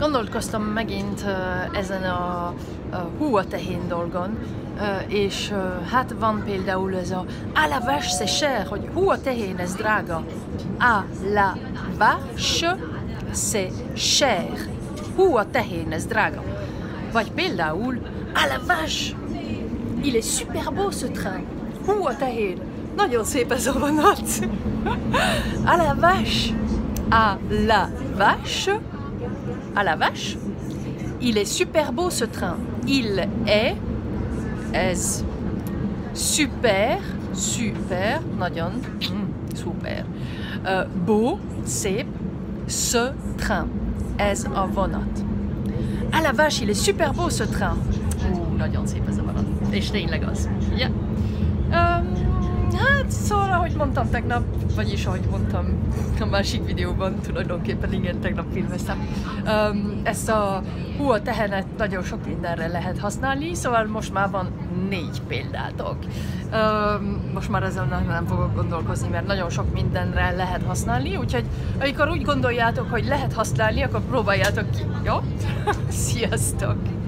Gondolkoztam megint ezen a, a hú a tehén dolgon, és hát van például ez a à la vache c'est cher, hogy hú a tehén, ez drága. À la vache c'est cher. Hú a tehén, ez drága. Vagy például à la vache, il est super beau ce train. Hú a tehén, nagyon szép ez a vonat. à la vache, à la vache, à la vache. Il est super beau ce train. Il est ez super, super, nagyon, mm, super. Uh, beau, szép, ce train. Ez a vonat. À la vache, il est super beau ce train. Ú, nagyon szép ez a vonat. És tényleg az. Yeah. Mondtam tegnap, vagyis ahogy mondtam a másik videóban, tulajdonképpen igen, tegnap filmeztem, um, ezt a hú a tehenet nagyon sok mindenre lehet használni, szóval most már van négy példátok. Um, most már ezzel nem, fogok gondolkozni, mert nagyon sok mindenre lehet használni, úgyhogy amikor úgy gondoljátok, hogy lehet használni, akkor próbáljátok ki, jó? Sziasztok!